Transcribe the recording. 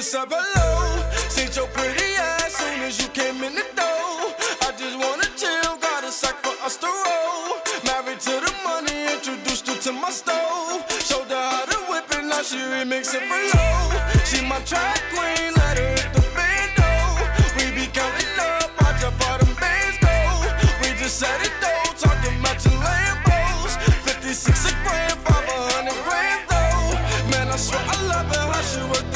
what's up, hello? Sent your pretty ass soon as you came in the door. I just wanna chill, got a sack for us to roll. Married to the money, introduced her to my stove. Showed her how to whip it, now she remix it for low. She my track queen, let her hit the bando. We be counting up, watch how far them bands go. We just set it though, talking about your Lambos. 56 a grand, 500 grand though. Man, I swear I love her, how she work